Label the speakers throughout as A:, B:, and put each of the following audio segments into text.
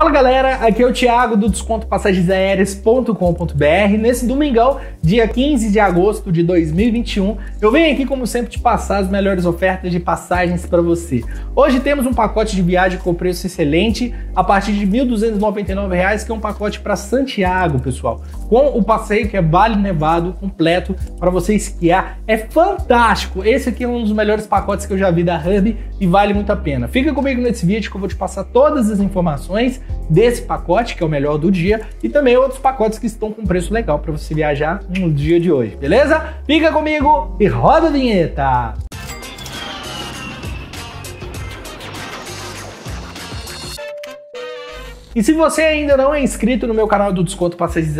A: Fala galera, aqui é o Thiago do Desconto Passagensaéreas.com.br. Nesse domingão, dia 15 de agosto de 2021, eu venho aqui, como sempre, te passar as melhores ofertas de passagens para você. Hoje temos um pacote de viagem com preço excelente a partir de R$ 1.299, que é um pacote para Santiago, pessoal. Com o passeio que é Vale Nevado completo para você esquiar. É fantástico! Esse aqui é um dos melhores pacotes que eu já vi da Hub e vale muito a pena. Fica comigo nesse vídeo que eu vou te passar todas as informações desse pacote, que é o melhor do dia, e também outros pacotes que estão com preço legal para você viajar no dia de hoje, beleza? Fica comigo e roda a vinheta! E se você ainda não é inscrito no meu canal do Desconto Passagens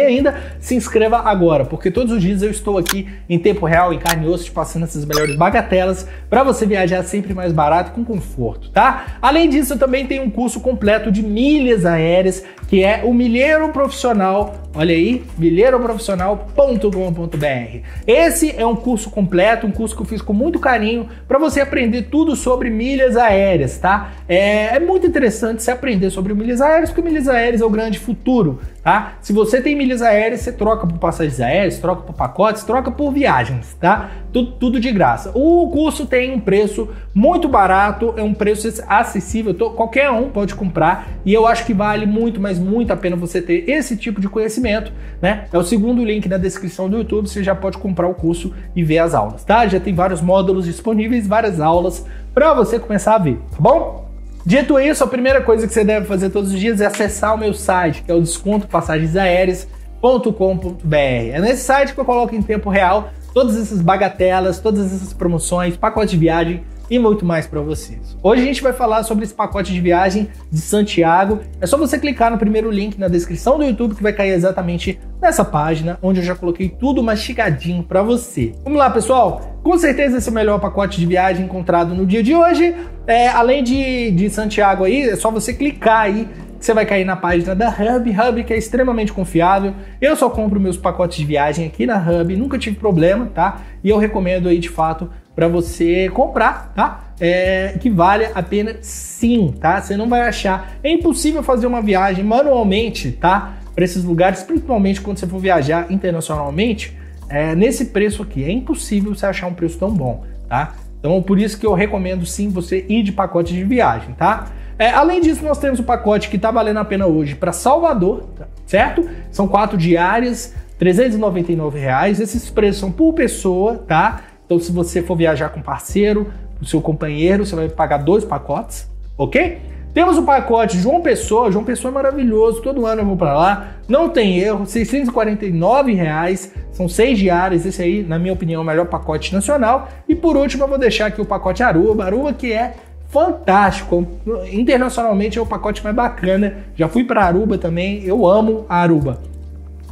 A: ainda, se inscreva agora, porque todos os dias eu estou aqui em tempo real, em carne e osso, te passando essas melhores bagatelas para você viajar sempre mais barato e com conforto, tá? Além disso, eu também tenho um curso completo de milhas aéreas, que é o Milheiro Profissional Olha aí, milheiroprofissional.com.br. Esse é um curso completo, um curso que eu fiz com muito carinho para você aprender tudo sobre milhas aéreas, tá? É, é, muito interessante aprender sobre milhas aéreas, porque milhas aéreas é o grande futuro, tá? Se você tem milhas aéreas, você troca por passagens aéreas, troca por pacotes, troca por viagens, tá? Tudo, tudo de graça. O curso tem um preço muito barato, é um preço acessível, qualquer um pode comprar e eu acho que vale muito, mas muito a pena você ter esse tipo de conhecimento, né? É o segundo link na descrição do YouTube, você já pode comprar o curso e ver as aulas, tá? Já tem vários módulos disponíveis, várias aulas para você começar a ver, tá bom? Dito isso, a primeira coisa que você deve fazer todos os dias é acessar o meu site, que é o descontopassagensaéreas.com.br. É nesse site que eu coloco em tempo real todas essas bagatelas, todas essas promoções, pacote de viagem e muito mais para vocês. Hoje a gente vai falar sobre esse pacote de viagem de Santiago. É só você clicar no primeiro link na descrição do YouTube que vai cair exatamente nessa página, onde eu já coloquei tudo mastigadinho para você. Vamos lá, pessoal? Com certeza esse é o melhor pacote de viagem encontrado no dia de hoje. É, além de, de Santiago aí, é só você clicar aí você vai cair na página da Hub, Hub que é extremamente confiável. Eu só compro meus pacotes de viagem aqui na Hub, nunca tive problema, tá? E eu recomendo aí de fato para você comprar, tá? É, que vale a pena sim, tá? Você não vai achar. É impossível fazer uma viagem manualmente, tá? Para esses lugares, principalmente quando você for viajar internacionalmente, é, nesse preço aqui. É impossível você achar um preço tão bom, tá? Então, por isso que eu recomendo sim você ir de pacote de viagem, tá? É, além disso, nós temos o pacote que está valendo a pena hoje para Salvador, tá? certo? São quatro diárias, 399 reais. Esses preços são por pessoa, tá? Então, se você for viajar com parceiro, o seu companheiro, você vai pagar dois pacotes, ok? Temos o pacote João Pessoa. João Pessoa é maravilhoso, todo ano eu vou para lá, não tem erro, 649 reais, são seis diárias. Esse aí, na minha opinião, é o melhor pacote nacional. E por último, eu vou deixar aqui o pacote Aruba. Aruba que é fantástico. Internacionalmente é o pacote mais bacana. Já fui para Aruba também, eu amo Aruba.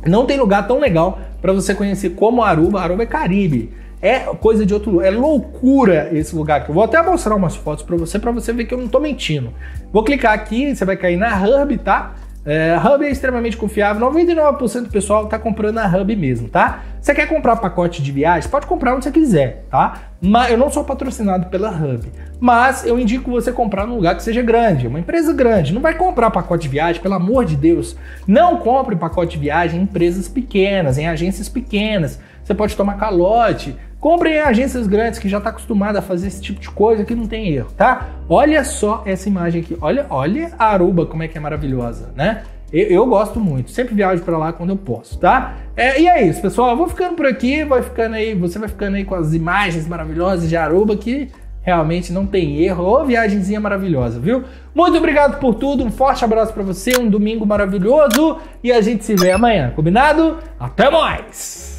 A: Não tem lugar tão legal para você conhecer como Aruba. Aruba é Caribe. É coisa de outro, é loucura esse lugar aqui. Eu vou até mostrar umas fotos para você, para você ver que eu não tô mentindo. Vou clicar aqui, você vai cair na Hub, tá? É, Hub é extremamente confiável, 99% do pessoal está comprando na Hub mesmo, tá? Você quer comprar pacote de viagem? Pode comprar onde você quiser, tá? Mas eu não sou patrocinado pela Hub, mas eu indico você comprar num lugar que seja grande, uma empresa grande. Não vai comprar pacote de viagem, pelo amor de Deus. Não compre pacote de viagem em empresas pequenas, em agências pequenas. Você pode tomar calote, Comprem em agências grandes que já está acostumada a fazer esse tipo de coisa que não tem erro, tá? Olha só essa imagem aqui. Olha, olha a Aruba como é que é maravilhosa, né? Eu, eu gosto muito. Sempre viajo para lá quando eu posso, tá? É, e é isso, pessoal. Eu vou ficando por aqui, vai ficando aí, você vai ficando aí com as imagens maravilhosas de Aruba que realmente não tem erro. Ô, viagemzinha maravilhosa, viu? Muito obrigado por tudo. Um forte abraço para você, um domingo maravilhoso e a gente se vê amanhã, combinado? Até mais.